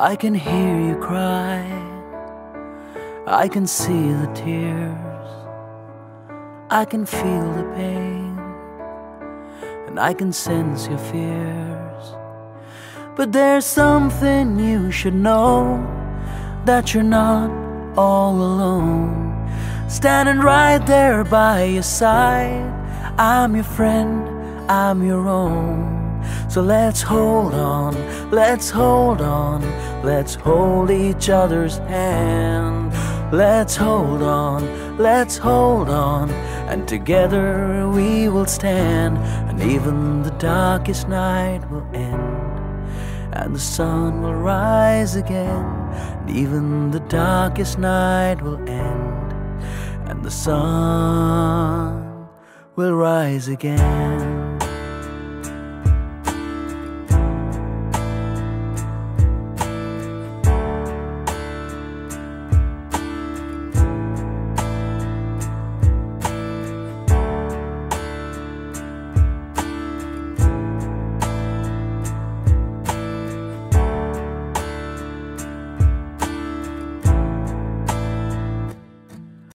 I can hear you cry. I can see the tears. I can feel the pain. And I can sense your fears. But there's something you should know that you're not all alone. Standing right there by your side. I'm your friend, I'm your own. So let's hold on, let's hold on, let's hold each other's hand. Let's hold on, let's hold on, and together we will stand. And even the darkest night will end, and the sun will rise again. And even the darkest night will end, and the sun will rise again.